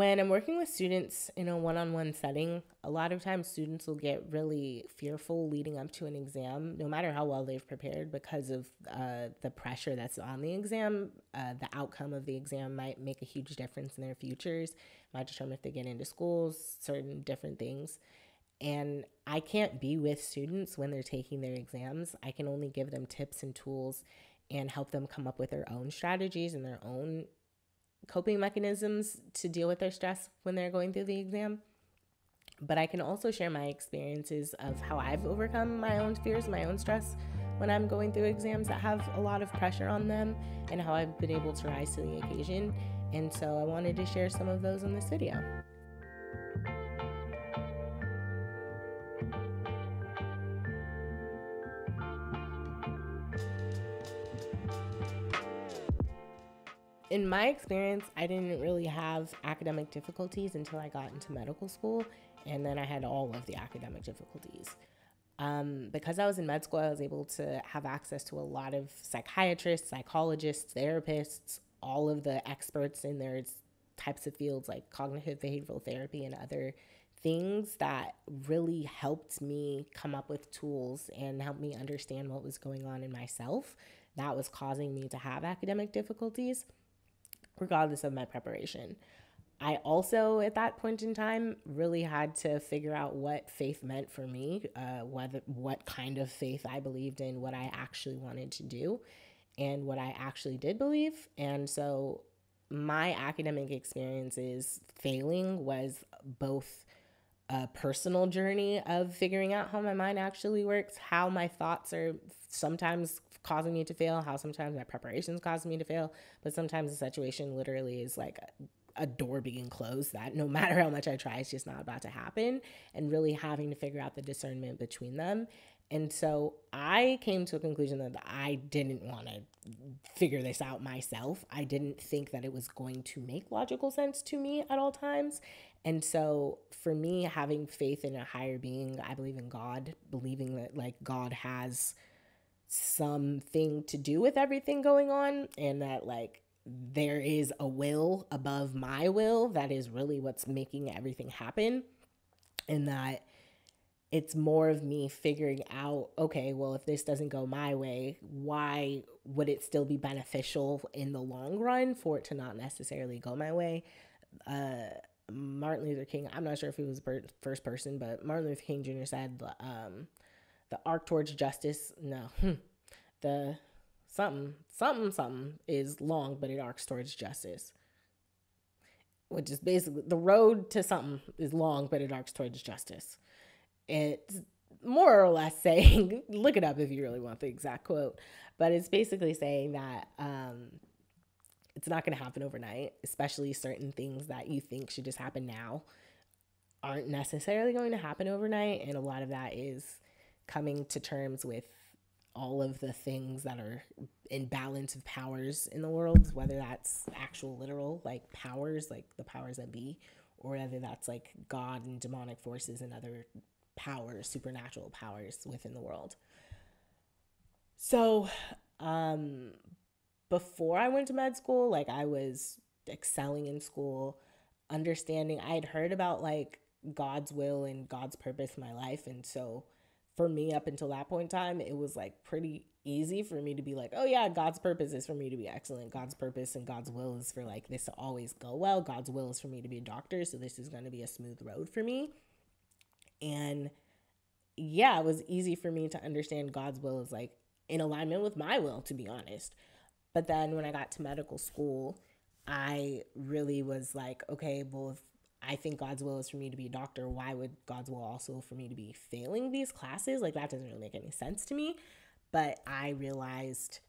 when I'm working with students in a one on one setting, a lot of times students will get really fearful leading up to an exam, no matter how well they've prepared, because of uh, the pressure that's on the exam. Uh, the outcome of the exam might make a huge difference in their futures, might determine if they get into schools, certain different things. And I can't be with students when they're taking their exams. I can only give them tips and tools and help them come up with their own strategies and their own coping mechanisms to deal with their stress when they're going through the exam. But I can also share my experiences of how I've overcome my own fears, my own stress when I'm going through exams that have a lot of pressure on them and how I've been able to rise to the occasion. And so I wanted to share some of those in this video. In my experience, I didn't really have academic difficulties until I got into medical school, and then I had all of the academic difficulties. Um, because I was in med school, I was able to have access to a lot of psychiatrists, psychologists, therapists, all of the experts in their types of fields like cognitive behavioral therapy and other things that really helped me come up with tools and help me understand what was going on in myself that was causing me to have academic difficulties regardless of my preparation. I also, at that point in time, really had to figure out what faith meant for me, uh, whether what kind of faith I believed in, what I actually wanted to do, and what I actually did believe. And so, my academic experiences failing was both a personal journey of figuring out how my mind actually works, how my thoughts are sometimes causing me to fail, how sometimes my preparations cause me to fail, but sometimes the situation literally is like a, a door being closed that no matter how much I try, it's just not about to happen, and really having to figure out the discernment between them. And so I came to a conclusion that I didn't want to figure this out myself. I didn't think that it was going to make logical sense to me at all times. And so for me, having faith in a higher being, I believe in God, believing that like God has something to do with everything going on and that like there is a will above my will that is really what's making everything happen. And that it's more of me figuring out okay well if this doesn't go my way why would it still be beneficial in the long run for it to not necessarily go my way? Uh, martin luther king i'm not sure if he was the first person but martin luther king jr said um, the arc towards justice. No, the something, something, something is long, but it arcs towards justice. Which is basically the road to something is long, but it arcs towards justice. It's more or less saying, look it up if you really want the exact quote, but it's basically saying that um, it's not going to happen overnight, especially certain things that you think should just happen now aren't necessarily going to happen overnight. And a lot of that is coming to terms with all of the things that are in balance of powers in the world, whether that's actual literal like powers, like the powers that be, or whether that's like God and demonic forces and other powers, supernatural powers within the world. So, um, before I went to med school, like I was excelling in school, understanding, I had heard about like God's will and God's purpose in my life. And so, for me up until that point in time, it was like pretty easy for me to be like, oh yeah, God's purpose is for me to be excellent. God's purpose and God's will is for like this to always go well. God's will is for me to be a doctor, so this is going to be a smooth road for me. And yeah, it was easy for me to understand God's will is like in alignment with my will, to be honest. But then when I got to medical school, I really was like, okay, well, if I think God's will is for me to be a doctor. Why would God's will also for me to be failing these classes? Like, that doesn't really make any sense to me. But I realized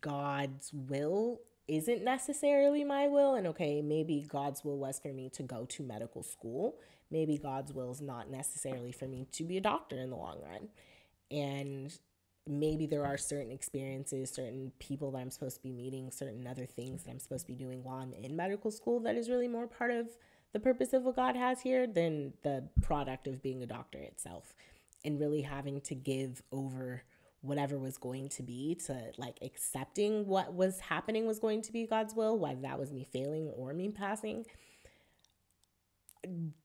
God's will isn't necessarily my will. And okay, maybe God's will was for me to go to medical school. Maybe God's will is not necessarily for me to be a doctor in the long run. And maybe there are certain experiences, certain people that I'm supposed to be meeting, certain other things that I'm supposed to be doing while I'm in medical school that is really more part of the purpose of what God has here than the product of being a doctor itself. And really having to give over whatever was going to be to like accepting what was happening was going to be God's will, whether that was me failing or me passing.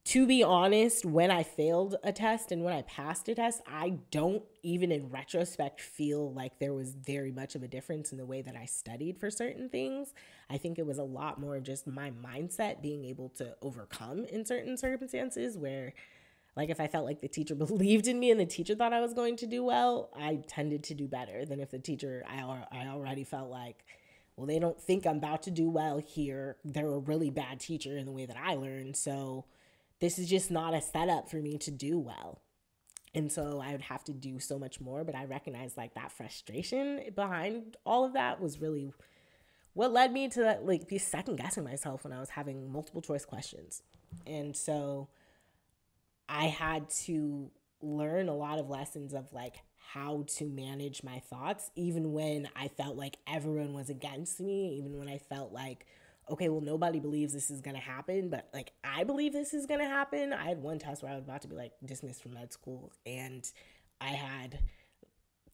To be honest, when I failed a test and when I passed a test, I don't even in retrospect feel like there was very much of a difference in the way that I studied for certain things. I think it was a lot more just my mindset being able to overcome in certain circumstances where like if I felt like the teacher believed in me and the teacher thought I was going to do well, I tended to do better than if the teacher I I already felt like well, they don't think I'm about to do well here. They're a really bad teacher in the way that I learned. So this is just not a setup for me to do well. And so I would have to do so much more. But I recognize like that frustration behind all of that was really what led me to that, like be second guessing myself when I was having multiple choice questions. And so I had to learn a lot of lessons of like how to manage my thoughts, even when I felt like everyone was against me, even when I felt like, okay, well, nobody believes this is gonna happen, but like I believe this is gonna happen. I had one test where I was about to be like dismissed from med school, and I had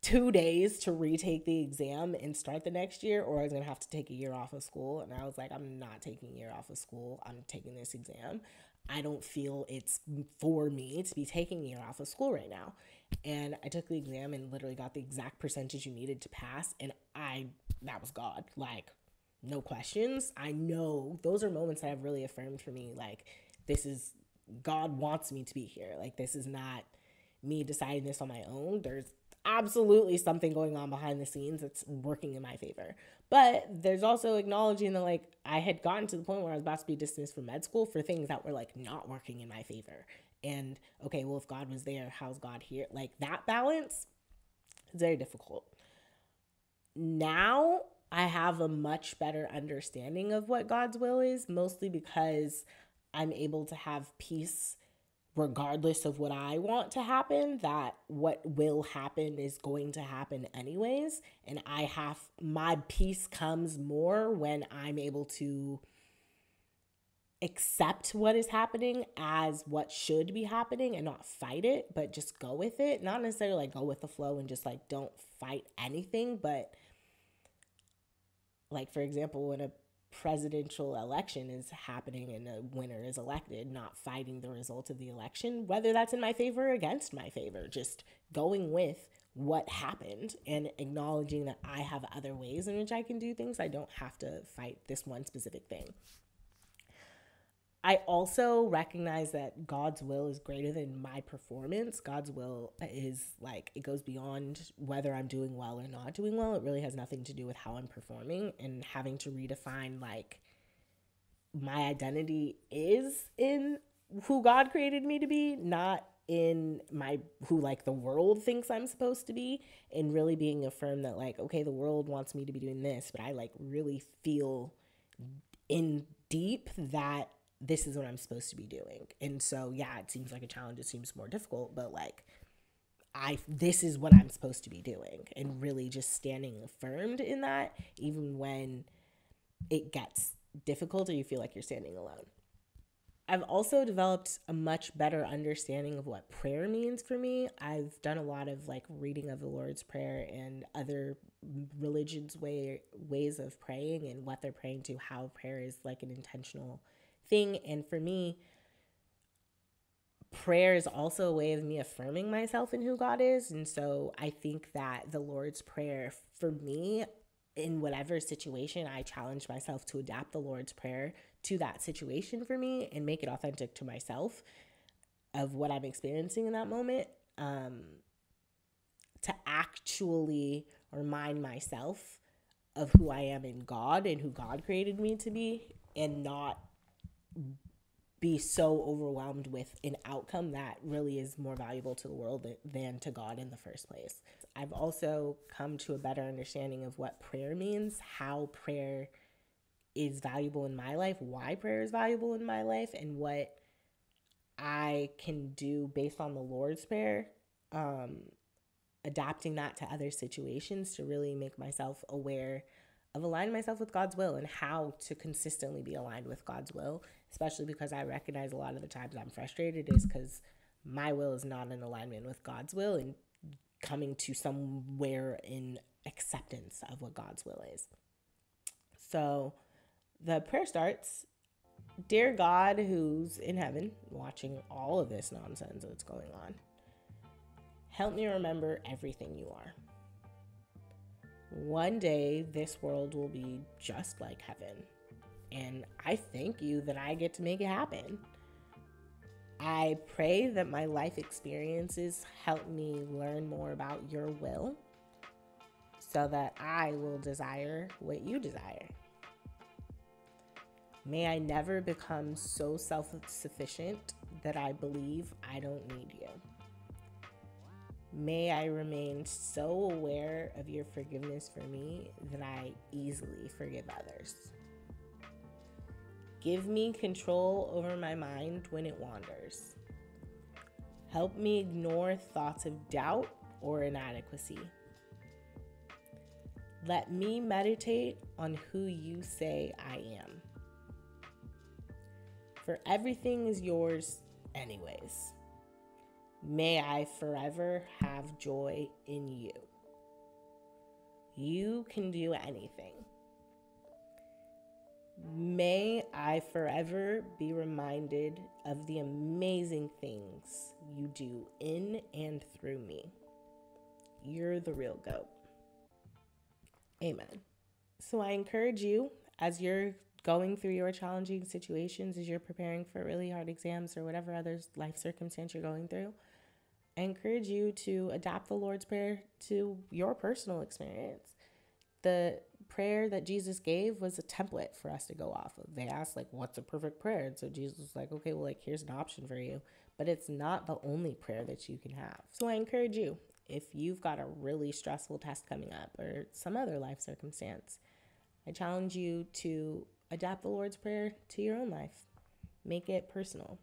two days to retake the exam and start the next year, or I was gonna have to take a year off of school. And I was like, I'm not taking a year off of school. I'm taking this exam. I don't feel it's for me to be taking a year off of school right now. And I took the exam and literally got the exact percentage you needed to pass. And I, that was God. Like, no questions. I know those are moments that have really affirmed for me. Like, this is, God wants me to be here. Like, this is not me deciding this on my own. There's absolutely something going on behind the scenes that's working in my favor. But there's also acknowledging that like I had gotten to the point where I was about to be dismissed from med school for things that were like not working in my favor. And okay, well if God was there, how's God here? Like that balance is very difficult. Now I have a much better understanding of what God's will is, mostly because I'm able to have peace regardless of what I want to happen, that what will happen is going to happen anyways. And I have my peace comes more when I'm able to accept what is happening as what should be happening and not fight it, but just go with it. Not necessarily like go with the flow and just like don't fight anything, but like for example, when a presidential election is happening and a winner is elected, not fighting the result of the election, whether that's in my favor or against my favor, just going with what happened and acknowledging that I have other ways in which I can do things. I don't have to fight this one specific thing. I also recognize that God's will is greater than my performance. God's will is like, it goes beyond whether I'm doing well or not doing well. It really has nothing to do with how I'm performing and having to redefine, like, my identity is in who God created me to be, not in my who like the world thinks I'm supposed to be and really being affirmed that like okay the world wants me to be doing this but I like really feel in deep that this is what I'm supposed to be doing. And so, yeah, it seems like a challenge. It seems more difficult, but like, I this is what I'm supposed to be doing, and really just standing affirmed in that, even when it gets difficult or you feel like you're standing alone. I've also developed a much better understanding of what prayer means for me. I've done a lot of like reading of the Lord's Prayer and other religions way ways of praying and what they're praying to, how prayer is like an intentional thing. And for me, prayer is also a way of me affirming myself in who God is. And so I think that the Lord's Prayer for me, in whatever situation, I challenge myself to adapt the Lord's Prayer to that situation for me and make it authentic to myself of what I'm experiencing in that moment. Um, to actually remind myself of who I am in God and who God created me to be and not be so overwhelmed with an outcome that really is more valuable to the world than to God in the first place. I've also come to a better understanding of what prayer means, how prayer is valuable in my life, why prayer is valuable in my life, and what I can do based on the Lord's Prayer, um, adapting that to other situations to really make myself aware of aligning myself with God's will and how to consistently be aligned with God's will, especially because I recognize a lot of the times I'm frustrated is because my will is not in alignment with God's will. And coming to somewhere in acceptance of what God's will is. So the prayer starts Dear God, who's in heaven, watching all of this nonsense that's going on, help me remember everything you are. One day, this world will be just like heaven. And I thank you that I get to make it happen. I pray that my life experiences help me learn more about your will so that I will desire what you desire. May I never become so self sufficient that I believe I don't need you. May I remain so aware of your forgiveness for me that I easily forgive others. Give me control over my mind when it wanders. Help me ignore thoughts of doubt or inadequacy. Let me meditate on who you say I am for everything is yours, anyways. May I forever have joy in you. You can do anything. May I forever be reminded of the amazing things you do in and through me. You're the real goat. Amen. So I encourage you as you're going through your challenging situations as you're preparing for really hard exams or whatever other life circumstance you're going through, I encourage you to adapt the Lord's Prayer to your personal experience. The prayer that Jesus gave was a template for us to go off of. They asked, like, what's a perfect prayer? And so Jesus was like, okay, well, like, here's an option for you. But it's not the only prayer that you can have. So I encourage you, if you've got a really stressful test coming up or some other life circumstance, I challenge you to adapt the Lord's Prayer to your own life. Make it personal.